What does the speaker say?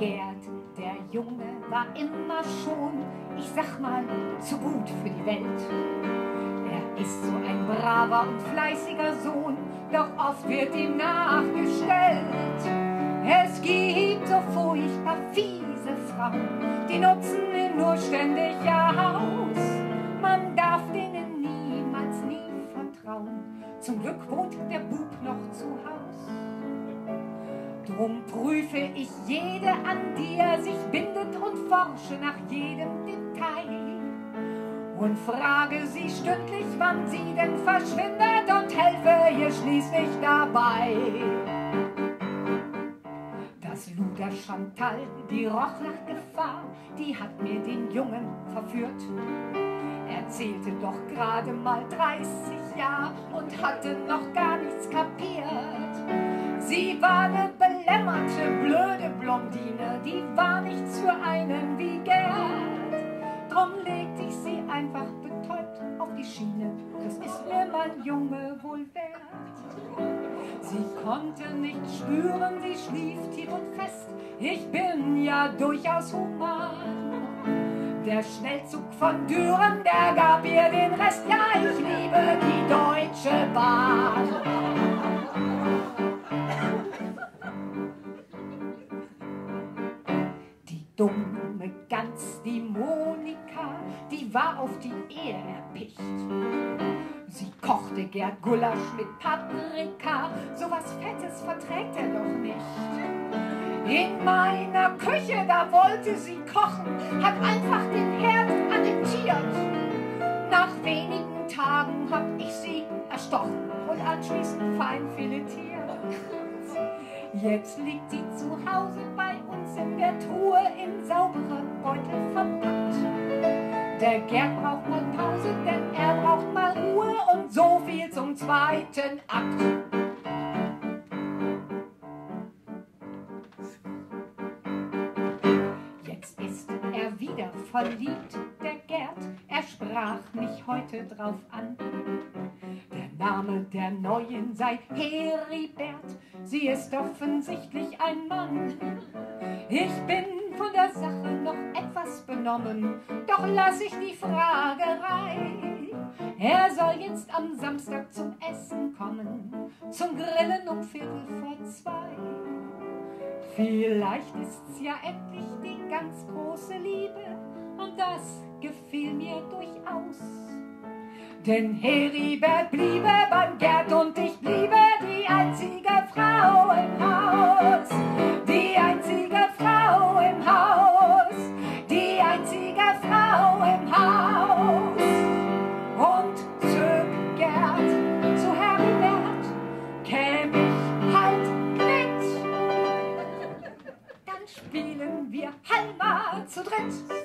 Gerd, der Junge, war immer schon, ich sag mal, zu gut für die Welt. Er ist so ein braver und fleißiger Sohn, doch oft wird ihm nachgestellt. Es gibt so furchtbar fiese Frauen, die nutzen ihn nur ständig aus. Drum prüfe ich jede an, die er sich bindet und forsche nach jedem Detail und frage sie stündlich, wann sie denn verschwindet und helfe ihr schließlich dabei. Das Luder Chantal, die roch nach Gefahr, die hat mir den Jungen verführt. Er zählte doch gerade mal 30 Jahre und hatte noch gar nichts kapiert. Sie war eine belämmerte, blöde Blondine, die war nichts für einen wie Gerd. Drum legte ich sie einfach betäubt auf die Schiene, das ist mir mein Junge wohl wert. Sie konnte nicht spüren, sie schlief tief und fest, ich bin ja durchaus human. Der Schnellzug von Düren, der gab ihr den Rest, ja, ich liebe die Deutsche Bahn. Gans, die Monika, die war auf die Ehe erpicht. Sie kochte Gerd Gulasch mit Paprika, sowas Fettes verträgt er doch nicht. In meiner Küche, da wollte sie kochen, hat einfach den Herd annektiert. Nach wenigen Tagen hab ich sie erstochen und anschließend fein filetiert. Jetzt liegt sie zu Hause bei uns in der Truhe in saubere Beutel verpackt. Der Gerd braucht mal Pause, denn er braucht mal Ruhe und so viel zum zweiten Akt. Jetzt ist er wieder verliebt, der Gerd, er sprach mich heute drauf an. Der Name der Neuen sei Heribert, sie ist offensichtlich ein Mann. Ich bin von der Sache noch etwas benommen, doch lass ich die Fragerei. Er soll jetzt am Samstag zum Essen kommen, zum Grillen um Viertel vor zwei. Vielleicht ist's ja endlich die ganz große Liebe und das gefiel mir durchaus. Denn Heribert bliebe beim Gerd und ich bliebe die einzige Frau im Haus. Die einzige Frau im Haus. Die einzige Frau im Haus. Und zög Gerd zu Heribert, käm ich halt mit. Dann spielen wir halber zu dritt.